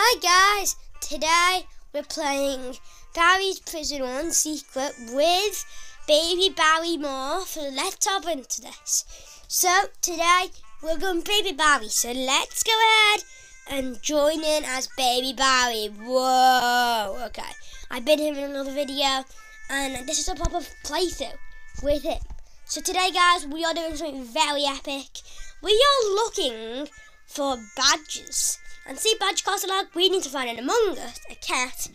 Hi guys, today we're playing Barry's Prison Run Secret with Baby Barry Moore. So let's hop into this. So today we're going Baby Barry. So let's go ahead and join in as Baby Barry. Whoa, okay. I've been here in another video and this is a proper playthrough with it. So today guys, we are doing something very epic. We are looking for badges and see Badge Castle we need to find an Among Us, a cat,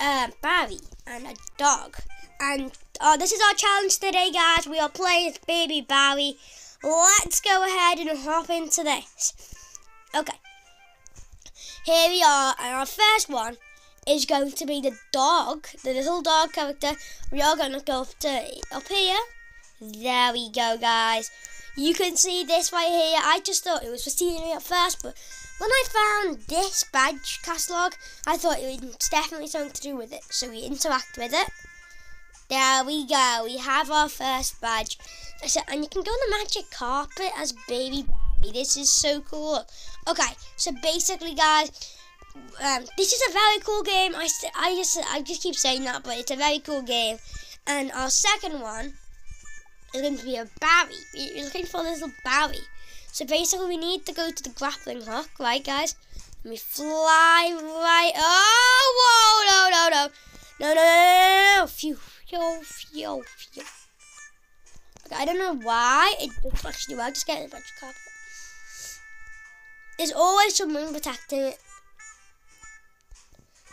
a Barry, and a dog. And uh, this is our challenge today, guys. We are playing Baby Barry. Let's go ahead and hop into this. Okay. Here we are, and our first one is going to be the dog, the little dog character. We are going to go up, to, up here. There we go, guys. You can see this right here. I just thought it was for scenery at first, but when I found this badge catalogue, I thought it was definitely something to do with it. So we interact with it. There we go. We have our first badge. And you can go on the magic carpet as Baby Barry. This is so cool. Okay, so basically, guys, um, this is a very cool game. I, I just I just keep saying that, but it's a very cool game. And our second one is going to be a Barry. We're looking for a little Barry. So basically we need to go to the grappling hook, right guys? Let me fly right, oh, whoa, no, no, no. No, no, no, no, no, phew, phew, phew, I don't know why it doesn't actually work, just get a bunch of carpet. There's always someone protecting it.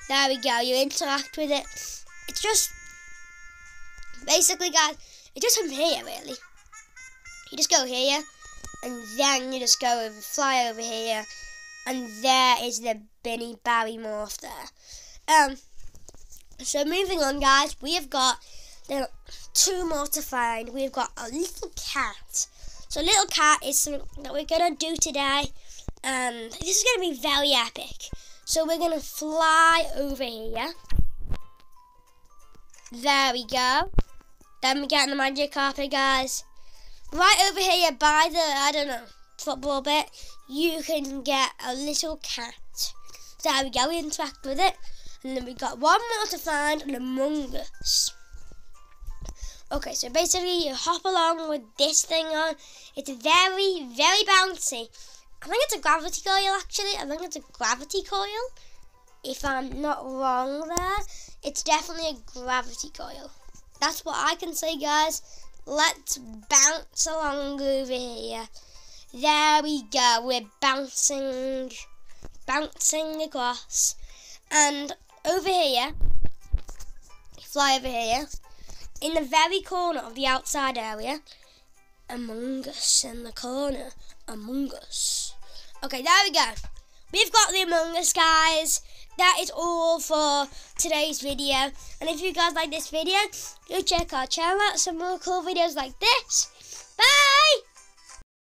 There we go, you interact with it. It's just, basically guys, it's just from here really. You just go here, and then you just go over, fly over here, and there is the Benny Barry morph there. Um, so moving on, guys, we have got the two more to find. We've got a little cat. So little cat is something that we're gonna do today. Um, this is gonna be very epic. So we're gonna fly over here. There we go. Then we get on the magic carpet, guys right over here by the, I don't know, football bit, you can get a little cat. So there we go, we interact with it. And then we got one more to find, Among Us. Okay, so basically you hop along with this thing on. It's very, very bouncy. I think it's a gravity coil actually. I think it's a gravity coil. If I'm not wrong there. It's definitely a gravity coil. That's what I can say guys. Let's bounce along over here. There we go. We're bouncing, bouncing across. And over here, fly over here, in the very corner of the outside area, Among Us in the corner, Among Us. Okay, there we go. We've got the Among Us, guys that is all for today's video. And if you guys like this video, go check our channel out some more cool videos like this. Bye!